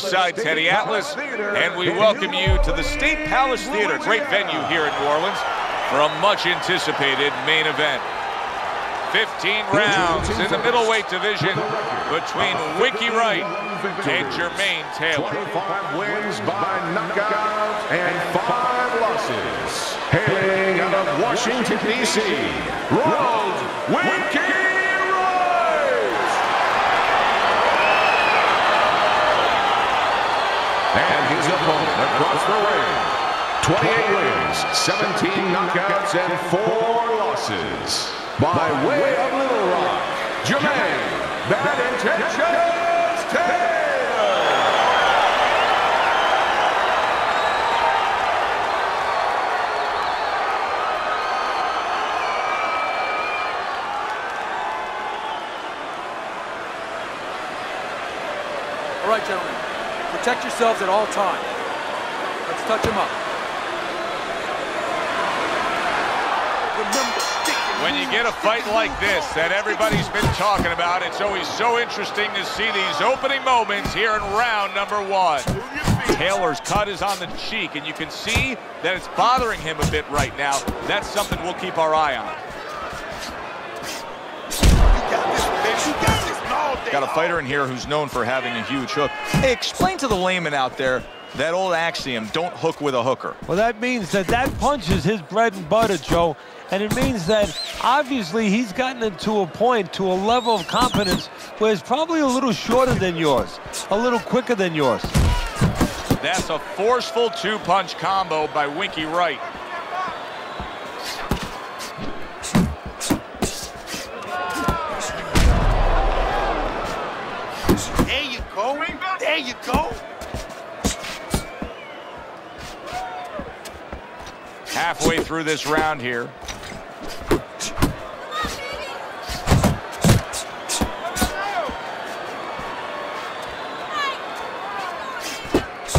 Side Teddy Atlas, and we welcome you to the State Palace Theater, great venue here in New Orleans, for a much anticipated main event. 15 rounds in the middleweight division between Winky Wright and Jermain Taylor. 25 wins by knockout and five losses. Hailing out of Washington, D.C., Ronald Wright! And his opponent across the ring, 28 wins, 17 knockouts, and four losses. By way of Little Rock, Jermain Bad Intentions Taylor! All right, gentlemen. Protect yourselves at all times. Touch him up. When you get a fight like this that everybody's been talking about, it's always so interesting to see these opening moments here in round number one. Taylor's cut is on the cheek, and you can see that it's bothering him a bit right now. That's something we'll keep our eye on. Got a fighter in here who's known for having a huge hook. Hey, explain to the layman out there that old axiom, don't hook with a hooker. Well, that means that that punch is his bread and butter, Joe. And it means that obviously he's gotten into a point, to a level of competence where it's probably a little shorter than yours, a little quicker than yours. That's a forceful two-punch combo by Winky Wright. There you go. There you go. Halfway through this round here.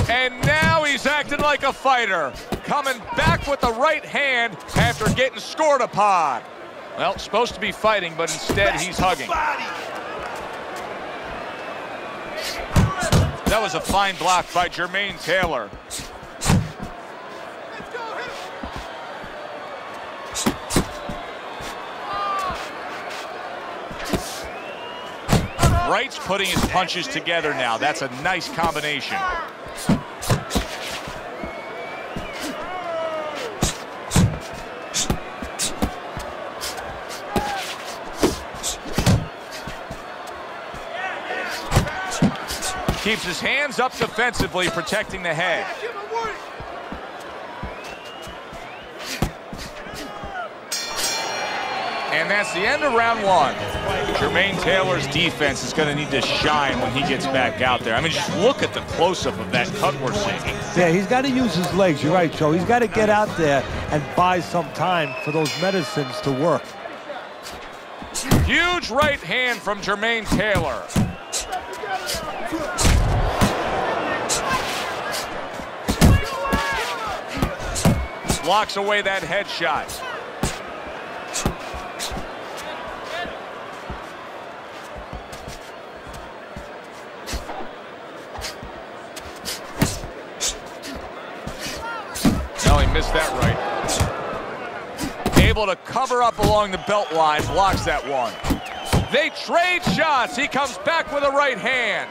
And now he's acting like a fighter, coming back with the right hand after getting scored upon. Well, supposed to be fighting, but instead he's hugging. That was a fine block by Jermain Taylor. Wright's putting his punches together now. That's a nice combination. Keeps his hands up defensively, protecting the head. And that's the end of round one. Jermain Taylor's defense is going to need to shine when he gets back out there. I mean, just look at the close-up of that cut we're seeing. Yeah, he's got to use his legs. You're right, Joe. He's got to get out there and buy some time for those medicines to work. Huge right hand from Jermain Taylor. Blocks away that headshot. Missed that right. Able to cover up along the belt line, blocks that one. They trade shots. He comes back with a right hand.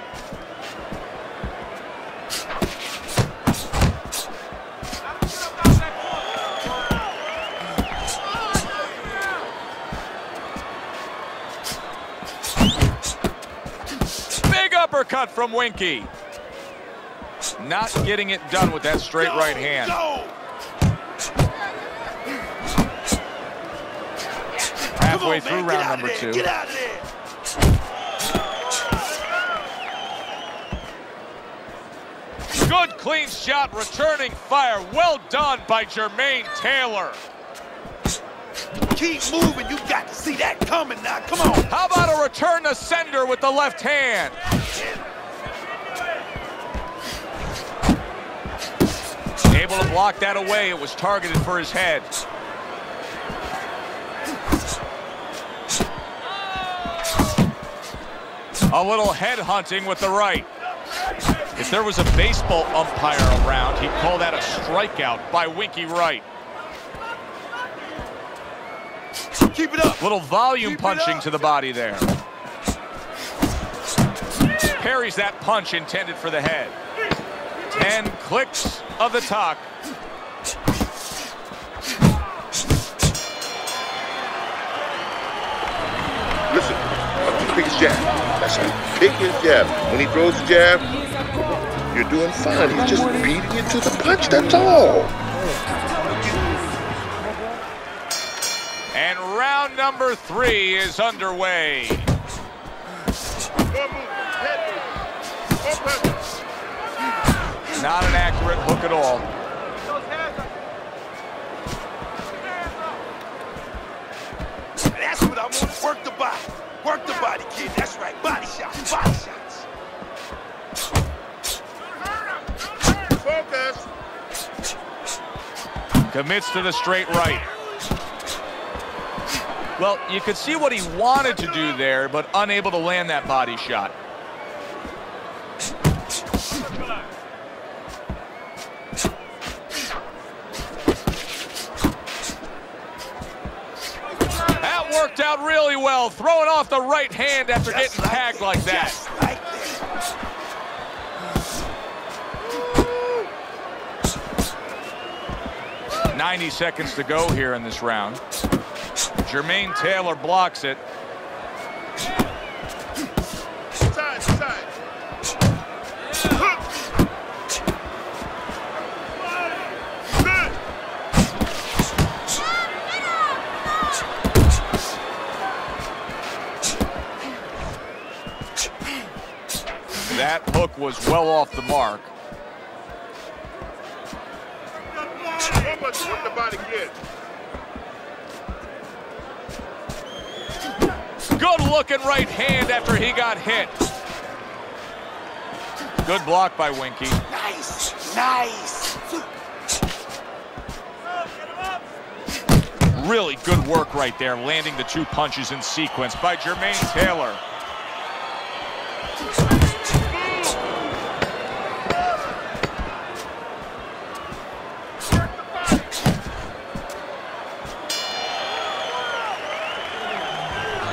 Big uppercut from Winky. Not getting it done with that straight right hand. Halfway on, through. Round number there. two. Get out of there. Good clean shot, returning fire. Well done by Jermain Taylor. Keep moving. You got to see that coming now. Come on. How about a return to sender with the left hand? Able to block that away. It was targeted for his head. A little head hunting with the right. If there was a baseball umpire around, he'd call that a strikeout by Winky Wright. Keep it up. Little volume Keep punching to the body there. Parries that punch intended for the head. Ten clicks of the talk. Listen, his jab. That's his jab. When he throws the jab, you're doing fine. He's just beating you to the punch, that's all. And round number three is underway. Not an accurate hook at all. Work the body, kid. That's right. Body shots. Body shots. Focus. Commits to the straight right. Well, you could see what he wanted to do there, but unable to land that body shot. Worked out really well, throwing off the right hand after Just getting tagged like that. Like that. 90 seconds to go here in this round. Jermain Taylor blocks it. Was well off the mark. How much what the body get? Good looking right hand after he got hit. Good block by Winky. Nice. Nice. Really good work right there, landing the two punches in sequence by Jermain Taylor.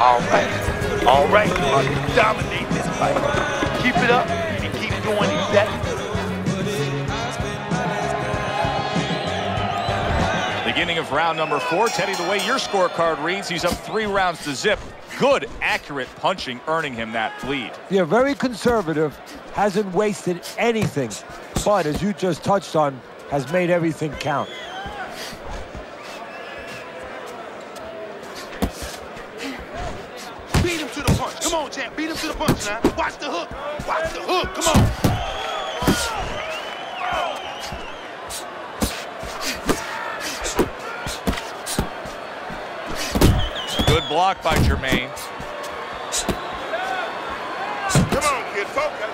All right. All right. Dominate this fight. Keep it up and keep doing exactly. Beginning of round number four. Teddy, the way your scorecard reads, he's up three rounds to zip. Good, accurate punching, earning him that lead. Yeah, very conservative, hasn't wasted anything, but as you just touched on, has made everything count. Watch the hook. Watch the hook. Come on. Good block by Jermain. Come on, kid, focus.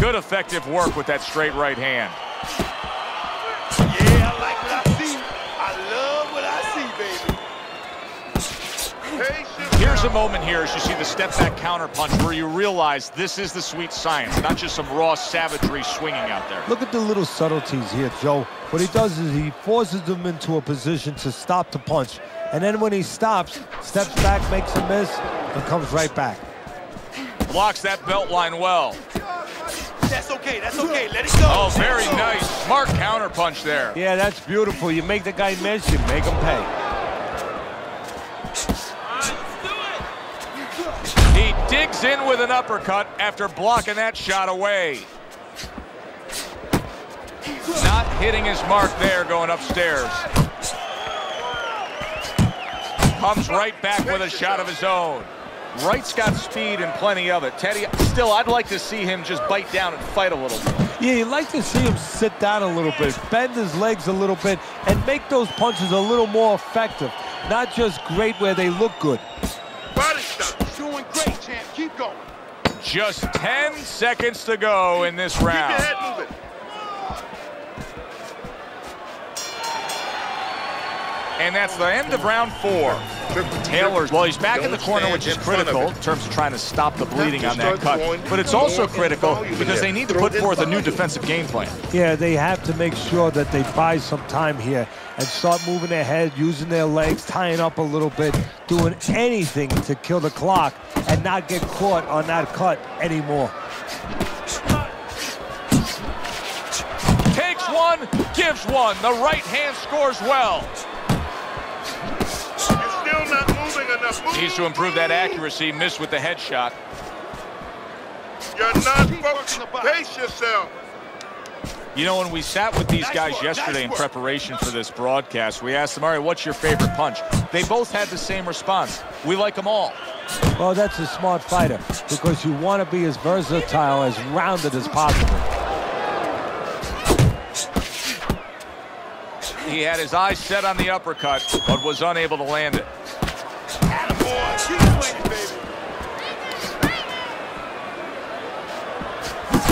Good effective work with that straight right hand. Yeah, I like what I see. I love what I see, baby. Patience. Here's a moment here as you see the step back counter punch where you realize this is the sweet science, not just some raw savagery swinging out there. Look at the little subtleties here, Joe. What he does is he forces them into a position to stop the punch. And then when he stops, steps back, makes a miss, and comes right back. Blocks that belt line well. That's okay. That's okay. Let it go. Oh, very nice. Smart counter punch there. Yeah, that's beautiful. You make the guy miss, you make him pay. Digs in with an uppercut after blocking that shot away. Not hitting his mark there going upstairs. Comes right back with a shot of his own. Wright's got speed and plenty of it. Teddy, still, I'd like to see him just bite down and fight a little more. Yeah, you'd like to see him sit down a little bit, bend his legs a little bit, and make those punches a little more effective. Not just great where they look good. Body shot. Doing great, champ. Keep going. Just 10 seconds to go in this Keep your round. head moving. And that's the end of round four. Taylor's, well, he's back in the corner, which is critical in terms of trying to stop the bleeding on that cut. But it's also critical because they need to put forth a new defensive game plan. Yeah, they have to make sure that they buy some time here and start moving their head, using their legs, tying up a little bit, doing anything to kill the clock and not get caught on that cut anymore. Takes one, gives one. The right hand scores well. Needs to improve that accuracy. Missed with the headshot. You're not focused. Pace yourself. You know, when we sat with these guys yesterday in preparation for this broadcast, we asked them, all right, what's your favorite punch? They both had the same response. We like them all. Well, that's a smart fighter because you want to be as versatile, as rounded as possible. He had his eyes set on the uppercut, but was unable to land it.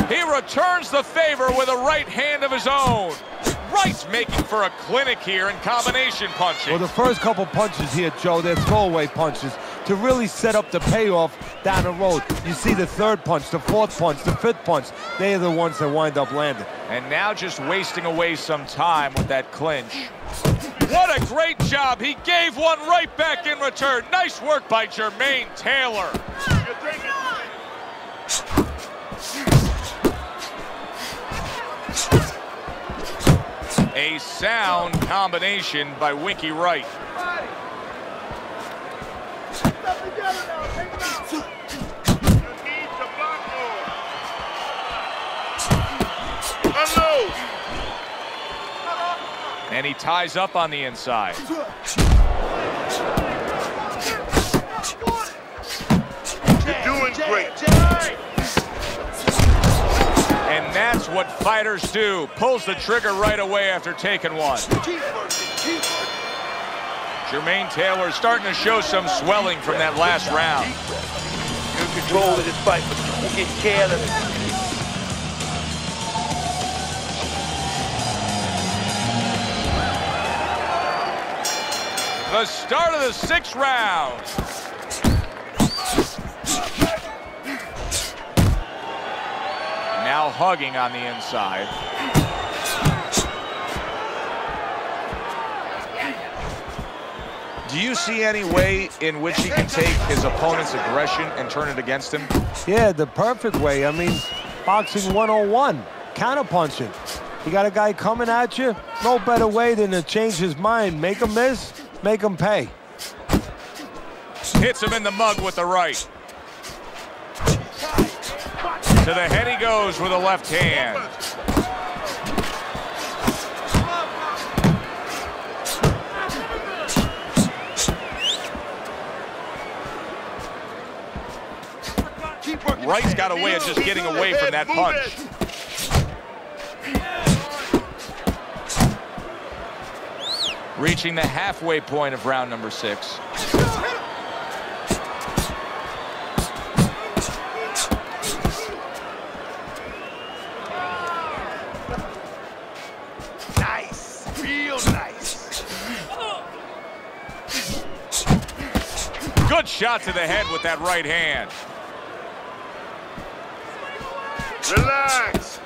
He returns the favor with a right hand of his own. Wright's making for a clinic here in combination punching. Well, the first couple punches here, Joe, they're throwaway punches to really set up the payoff down the road. You see the third punch, the fourth punch, the fifth punch. They are the ones that wind up landing. And now just wasting away some time with that clinch. What a great job. He gave one right back in return. Nice work by Jermain Taylor. A sound combination by Winky Wright. And he ties up on the inside. You're doing great. That's what fighters do. Pulls the trigger right away after taking one. Jermain Taylor starting to show some swelling from that last round. You're control of this fight, but don't get careless. The start of the sixth round. Hugging on the inside. Do you see any way in which he can take his opponent's aggression and turn it against him? Yeah, the perfect way. I mean, boxing 101, counterpunching. You got a guy coming at you, no better way than to change his mind. Make him miss, make him pay. Hits him in the mug with the right. To the head he goes with a left hand. Wright's got a way of just getting away from that punch. Reaching the halfway point of round number six. Shot to the head with that right hand. Relax.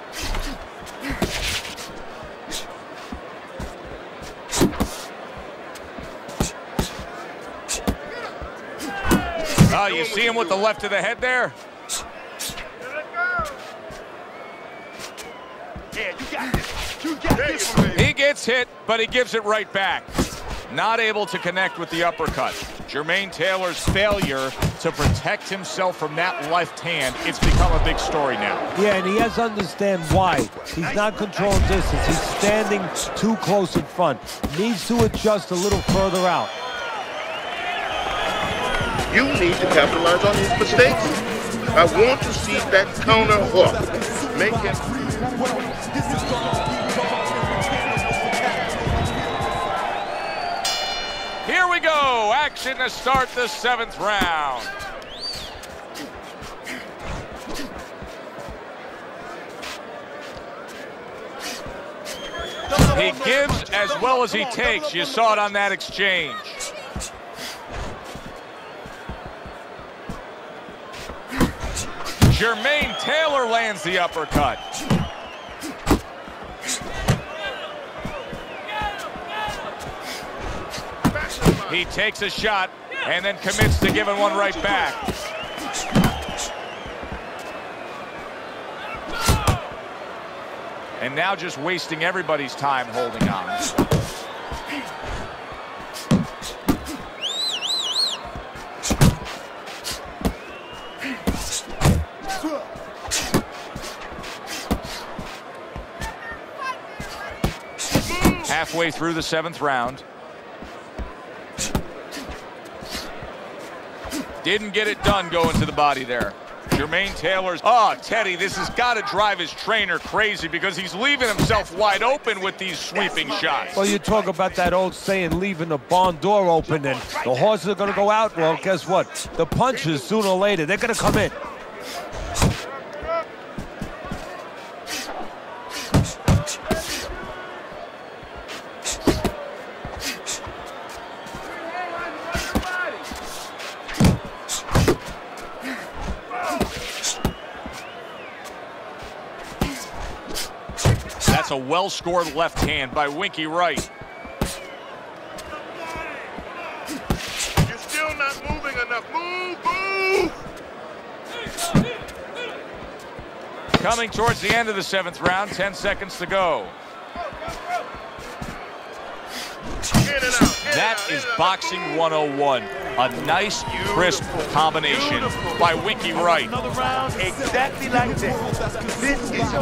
Oh, you see him with the left of the head there? Yeah, you got this. You got this. He gets hit, but he gives it right back. Not able to connect with the uppercut. Jermain Taylor's failure to protect himself from that left hand, it's become a big story now. Yeah, and he has to understand why. He's not controlling distance. He's standing too close in front. Needs to adjust a little further out. You need to capitalize on his mistakes. I want to see that counter hook. Make him. go. Action to start the seventh round. He gives as well as he takes. You saw it on that exchange. Jermain Taylor lands the uppercut. He takes a shot and then commits to giving one right back. And now just wasting everybody's time holding on. halfway through the seventh round. Didn't get it done going to the body there. Jermain Taylor's, oh, Teddy, this has got to drive his trainer crazy because he's leaving himself wide open with these sweeping shots. Well, you talk about that old saying, leaving the barn door open and the horses are going to go out. Well, guess what? The punches, sooner or later, they're going to come in. Well-scored left hand by Winky Wright. You're still not moving enough. Move, move! Coming towards the end of the seventh round, 10 seconds to go. That is Boxing 101. A nice, crisp combination by Winky Wright. Exactly like this. This is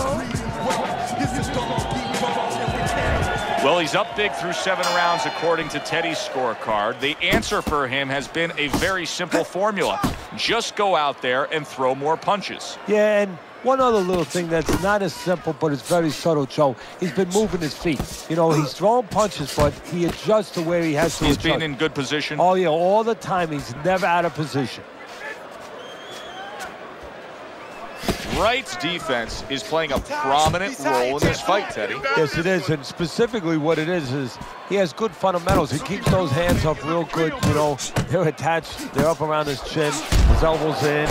well, he's up big through seven rounds according to Teddy's scorecard. The answer for him has been a very simple formula. Just go out there and throw more punches. Yeah, and one other little thing that's not as simple, but it's very subtle, Joe. He's been moving his feet. You know, he's throwing punches, but he adjusts to where he has to He's adjust. been in good position. Oh, yeah, all the time. He's never out of position. Wright's defense is playing a prominent role in this fight, Teddy. Yes, it is, and specifically what it is is he has good fundamentals. He keeps those hands up real good, you know. They're attached, they're up around his chin, his elbows in.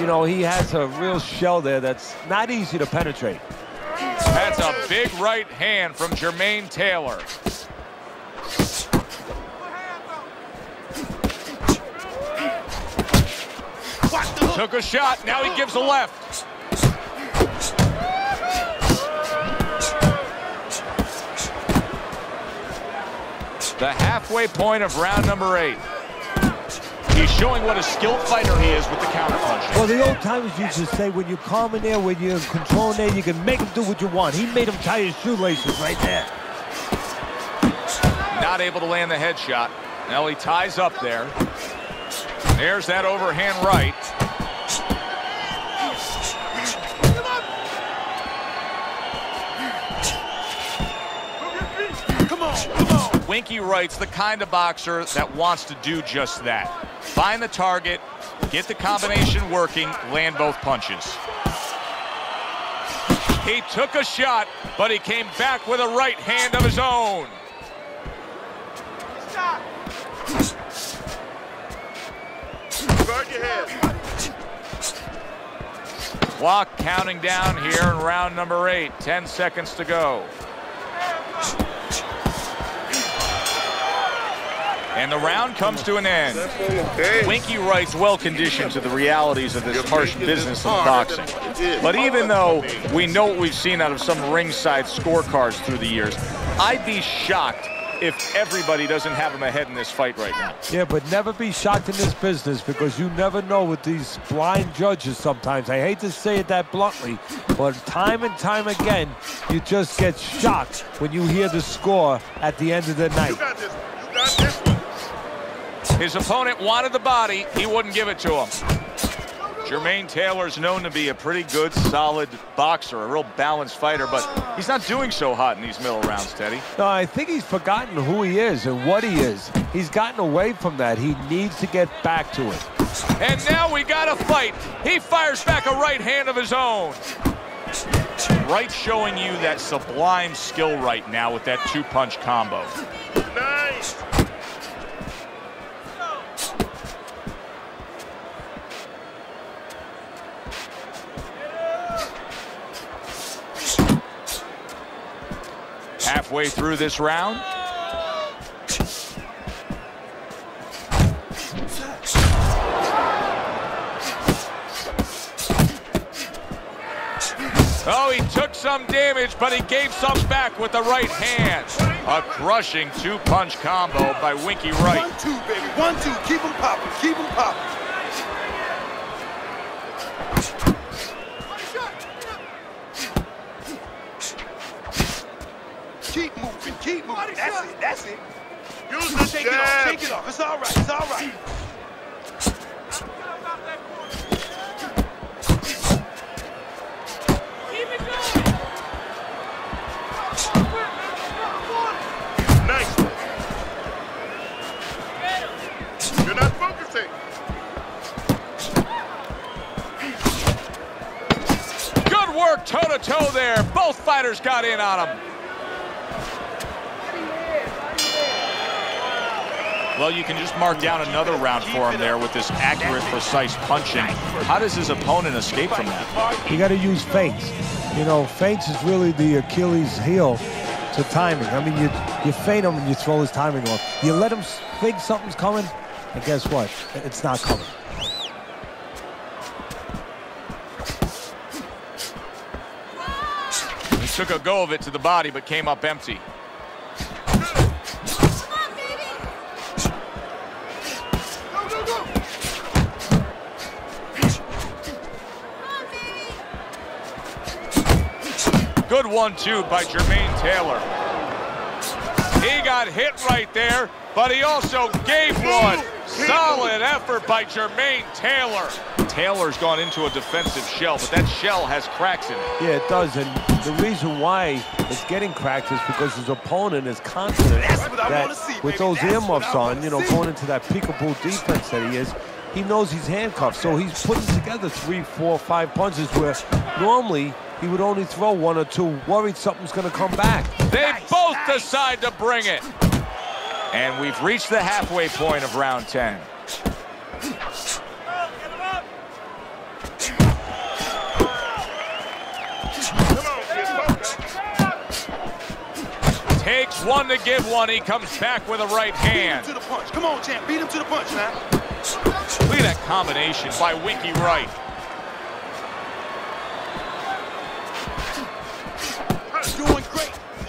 You know, he has a real shell there that's not easy to penetrate. That's a big right hand from Jermain Taylor. Took a shot, now he gives a left. The halfway point of round number eight. He's showing what a skilled fighter he is with the counterpunch. Well, the old timers used to say when you're calm in there, when you're controlling there, you can make him do what you want. He made him tie his shoelaces right there. Not able to land the headshot. Now he ties up there. There's that overhand right. Winky Wright's the kind of boxer that wants to do just that. Find the target, get the combination working, land both punches. He took a shot, but he came back with a right hand of his own. Guard your head. Clock counting down here in round number eight. 10 seconds to go. And the round comes to an end. Winky Wright's well conditioned to the realities of this harsh business of boxing. But even though we know what we've seen out of some ringside scorecards through the years, I'd be shocked if everybody doesn't have him ahead in this fight right now. Yeah, but never be shocked in this business because you never know with these blind judges sometimes. I hate to say it that bluntly, but time and time again, you just get shocked when you hear the score at the end of the night. You got this. You got this one. His opponent wanted the body. He wouldn't give it to him. Jermain Taylor's known to be a pretty good, solid boxer, a real balanced fighter, but he's not doing so hot in these middle rounds, Teddy. No, I think he's forgotten who he is and what he is. He's gotten away from that. He needs to get back to it. And now we got a fight. He fires back a right hand of his own. Wright showing you that sublime skill right now with that two-punch combo. Halfway through this round. Oh, he took some damage, but he gave some back with the right hand. A crushing two-punch combo by Winky Wright. One, two, baby. One, two. Keep them popping. Keep them popping. Keep moving. Keep moving. That's it. That's it. Use the Shake it off. jab. Shake it off. It's all right. It's all right. Nice. You're not focusing. Good work toe-to-toe there. Both fighters got in on him. Well, you can just mark down another round for him there with this accurate, precise punching. How does his opponent escape from that? You got to use feints. You know, feints is really the Achilles heel to timing. I mean, you you feint him and you throw his timing off. You let him think something's coming, and guess what? It's not coming. He took a go of it to the body, but came up empty. Good one-two by Jermain Taylor. He got hit right there, but he also gave one. Solid effort by Jermain Taylor. Taylor's gone into a defensive shell, but that shell has cracks in it. Yeah, it does. And the reason why it's getting cracked is because his opponent is confident That's what I that see, with baby. those That's earmuffs what I on, you know, see. going into that peekaboo defense that he is, he knows he's handcuffed. So he's putting together three, four, five punches where normally he would only throw one or two, worried something's going to come back. They both decide to bring it. And we've reached the halfway point of round 10. Come on, kid. Focus. Takes one to give one. He comes back with a right Beat him hand. to the punch. Come on, champ. Beat him to the punch, man. Look at that combination by Winky Wright.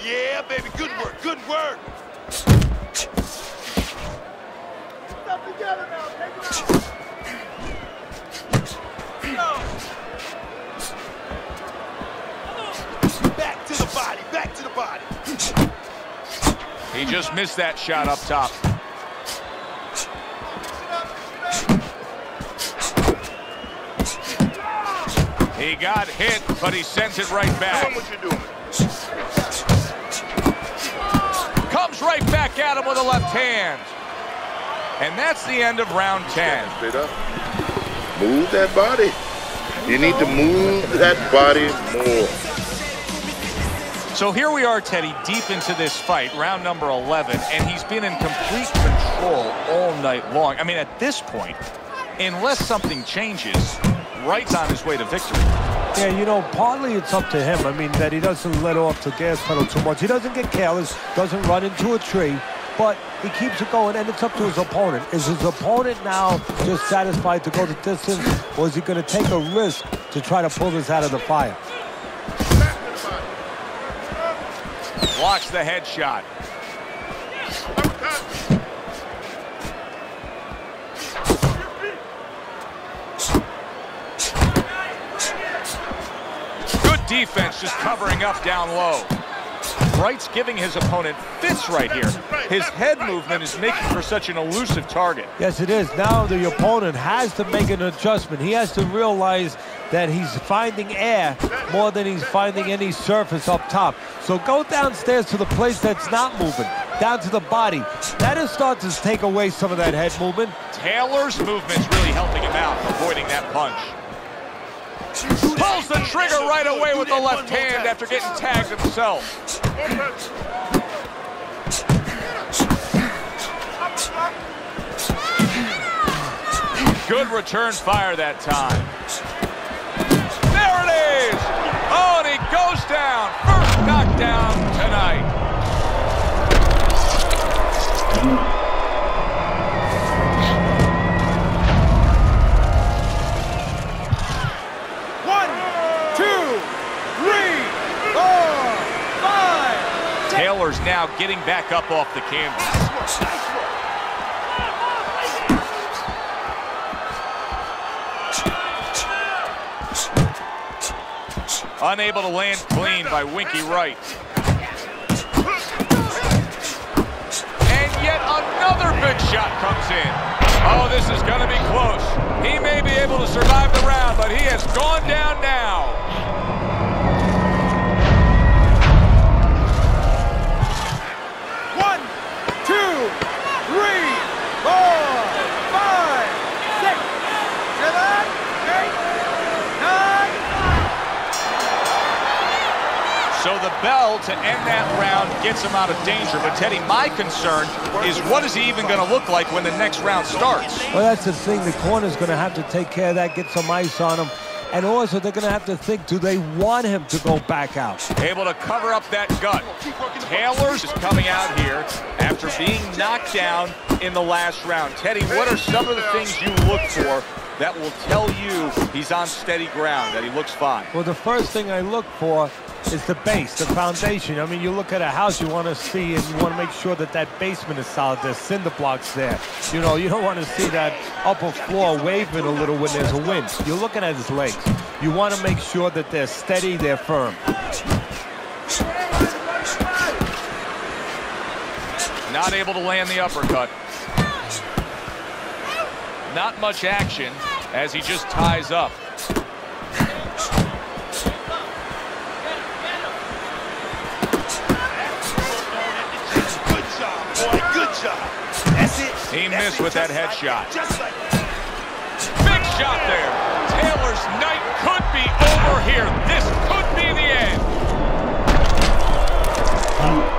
Yeah, baby. Good work. Good work. Back to the body. Back to the body. He just missed that shot up top. He got hit, but he sends it right Doing back. what you're doing. Comes right back at him with a left hand. And that's the end of round 10. Straight up. Move that body. You need to move that body more. So here we are, Teddy, deep into this fight, round number 11, and he's been in complete control all night long. I mean, at this point, unless something changes, Wright's on his way to victory. Yeah, you know, partly it's up to him. I mean, that he doesn't let off the gas pedal too much. He doesn't get careless, doesn't run into a tree, but he keeps it going, and it's up to his opponent. Is his opponent now just satisfied to go the distance, or is he going to take a risk to try to pull this out of the fire? Blocks the headshot. Defense just covering up down low. Wright's giving his opponent fits right here. His head movement is making for such an elusive target. Yes, it is. Now the opponent has to make an adjustment. He has to realize that he's finding air more than he's finding any surface up top. So go downstairs to the place that's not moving, down to the body. That'll start to take away some of that head movement. Taylor's movement's really helping him out, avoiding that punch. Pulls the trigger right away with the left hand after getting tagged himself. Good return fire that time. There it is! Oh, and he goes down. First knockdown tonight. Taylor's now getting back up off the canvas. Unable to land clean by Winky Wright. And yet another big shot comes in. Oh, this is going to be close. He may be able to survive the round, but he has gone down now. Bell to end that round gets him out of danger. But Teddy, my concern is what is he even going to look like when the next round starts? Well, that's the thing. The corner's going to have to take care of that, get some ice on him. And also, they're going to have to think, do they want him to go back out? Able to cover up that gut. Taylor's is coming out here after being knocked down in the last round. Teddy, what are some of the things you look for that will tell you he's on steady ground, that he looks fine? Well, the first thing I look for is the base, the foundation. I mean, you look at a house, you want to see and you want to make sure that that basement is solid. There's cinder blocks there. You know, you don't want to see that upper floor waving a little when there's a wind. You're looking at his legs. You want to make sure that they're steady, they're firm. Not able to land the uppercut. Not much action as he just ties up. He missed with that headshot. Like Big shot there. Taylor's night could be over here. This could be the end.